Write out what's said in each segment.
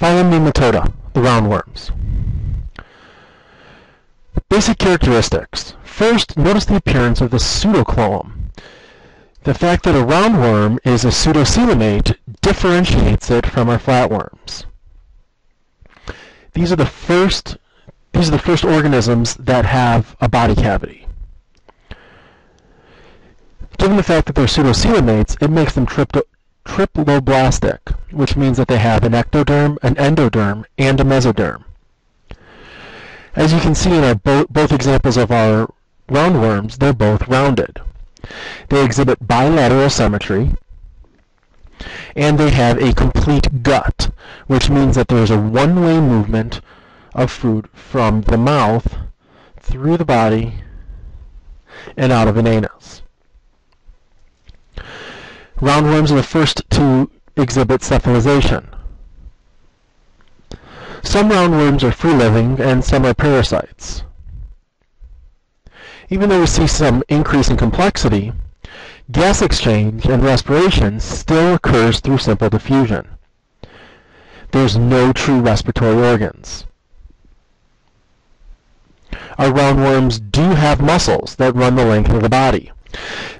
Phylum Nematoda, the roundworms. Basic characteristics. First, notice the appearance of the pseudocoelom. The fact that a roundworm is a pseudocoelomate differentiates it from our flatworms. These are the first these are the first organisms that have a body cavity. Given the fact that they're pseudocoelomates, it makes them triploblastic, which means that they have an ectoderm, an endoderm, and a mesoderm. As you can see in our bo both examples of our roundworms, they're both rounded. They exhibit bilateral symmetry, and they have a complete gut, which means that there is a one-way movement of food from the mouth through the body and out of an anus. Roundworms are the first to exhibit cephalization. Some roundworms are free-living and some are parasites. Even though we see some increase in complexity, gas exchange and respiration still occurs through simple diffusion. There's no true respiratory organs. Our roundworms do have muscles that run the length of the body.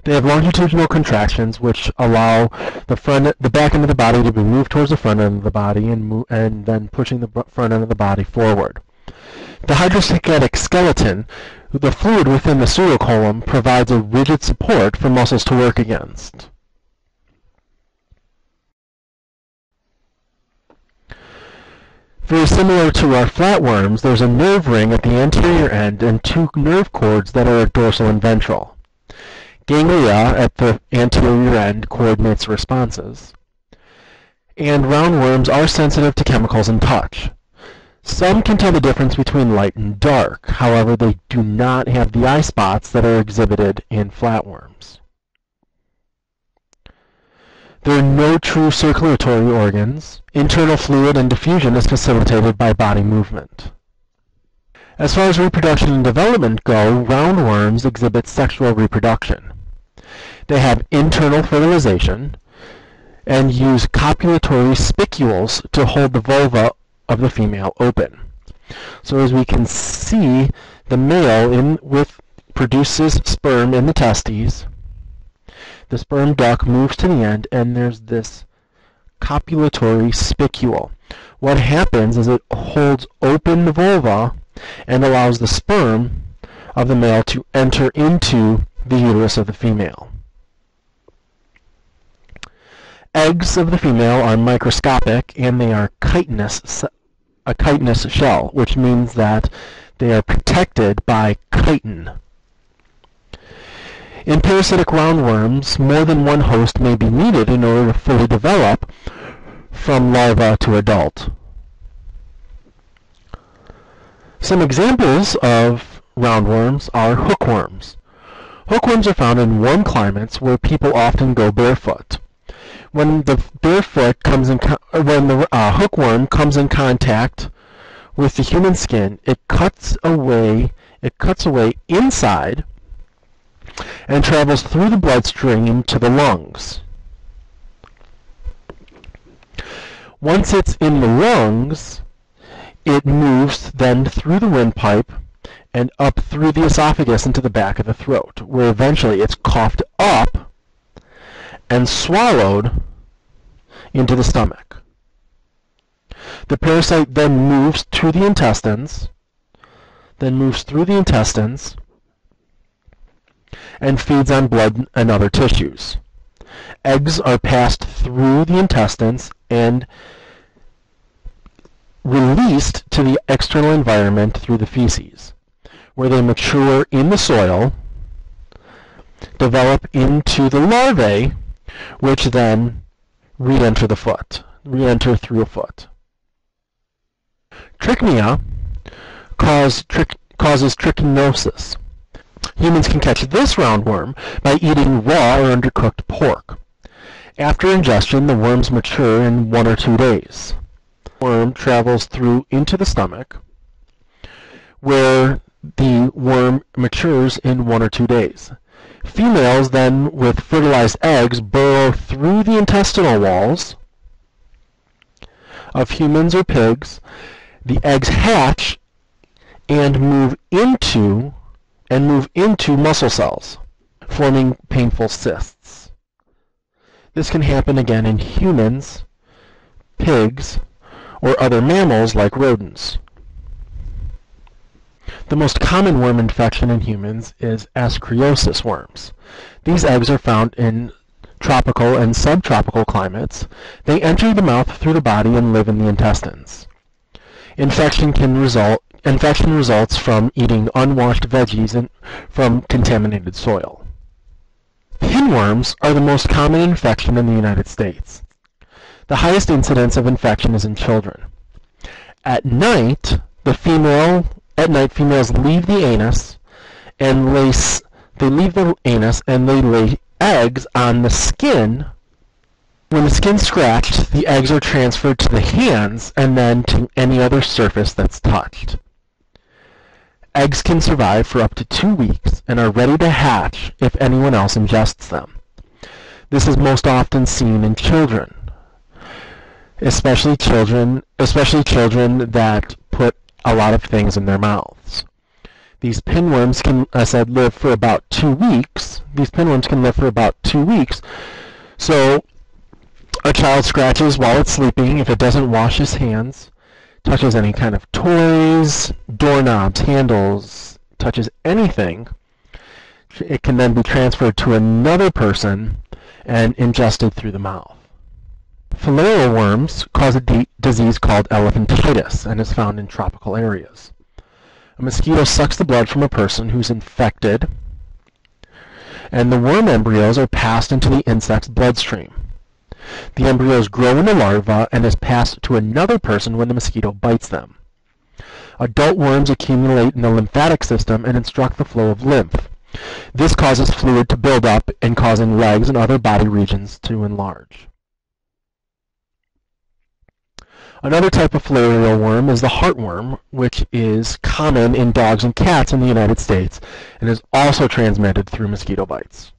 They have longitudinal contractions which allow the front, the back end of the body to be moved towards the front end of the body and, and then pushing the front end of the body forward. The hydrostatic skeleton the fluid within the pseudocoelom provides a rigid support for muscles to work against. Very similar to our flatworms, there's a nerve ring at the anterior end and two nerve cords that are dorsal and ventral. Ganglia at the anterior end coordinates responses. And roundworms are sensitive to chemicals and touch. Some can tell the difference between light and dark, however they do not have the eye spots that are exhibited in flatworms. There are no true circulatory organs. Internal fluid and diffusion is facilitated by body movement. As far as reproduction and development go, roundworms exhibit sexual reproduction. They have internal fertilization and use copulatory spicules to hold the vulva of the female open. So as we can see, the male in with produces sperm in the testes. The sperm duct moves to the end, and there's this copulatory spicule. What happens is it holds open the vulva and allows the sperm of the male to enter into the uterus of the female. Eggs of the female are microscopic and they are chitinous a chitinous shell, which means that they are protected by chitin. In parasitic roundworms, more than one host may be needed in order to fully develop from larva to adult. Some examples of roundworms are hookworms. Hookworms are found in warm climates where people often go barefoot when the barefoot comes in when the uh, hookworm comes in contact with the human skin, it cuts away it cuts away inside and travels through the bloodstream to the lungs. Once it's in the lungs, it moves then through the windpipe and up through the esophagus into the back of the throat, where eventually it's coughed up and swallowed into the stomach. The parasite then moves to the intestines, then moves through the intestines, and feeds on blood and other tissues. Eggs are passed through the intestines and released to the external environment through the feces, where they mature in the soil, develop into the larvae, which then re-enter the foot, re-enter through a foot. Trichinella cause causes trichinosis. Humans can catch this roundworm by eating raw or undercooked pork. After ingestion, the worms mature in one or two days. The worm travels through into the stomach, where the worm matures in one or two days. Females then with fertilized eggs burrow through the intestinal walls of humans or pigs, the eggs hatch and move into and move into muscle cells, forming painful cysts. This can happen again in humans, pigs, or other mammals like rodents. The most common worm infection in humans is ascariosis worms. These eggs are found in tropical and subtropical climates. They enter the mouth through the body and live in the intestines. Infection can result infection results from eating unwashed veggies and from contaminated soil. Pinworms are the most common infection in the United States. The highest incidence of infection is in children. At night, the female at night females leave the anus and lay they leave the anus and they lay eggs on the skin. When the skin's scratched, the eggs are transferred to the hands and then to any other surface that's touched. Eggs can survive for up to two weeks and are ready to hatch if anyone else ingests them. This is most often seen in children, especially children, especially children that a lot of things in their mouths. These pinworms can, I said, live for about two weeks. These pinworms can live for about two weeks. So a child scratches while it's sleeping if it doesn't wash his hands, touches any kind of toys, doorknobs, handles, touches anything, it can then be transferred to another person and ingested through the mouth. Filarial worms cause a disease called elephantitis and is found in tropical areas. A mosquito sucks the blood from a person who's infected, and the worm embryos are passed into the insect's bloodstream. The embryos grow into larvae and is passed to another person when the mosquito bites them. Adult worms accumulate in the lymphatic system and obstruct the flow of lymph. This causes fluid to build up and causing legs and other body regions to enlarge. Another type of filarial worm is the heartworm, which is common in dogs and cats in the United States and is also transmitted through mosquito bites.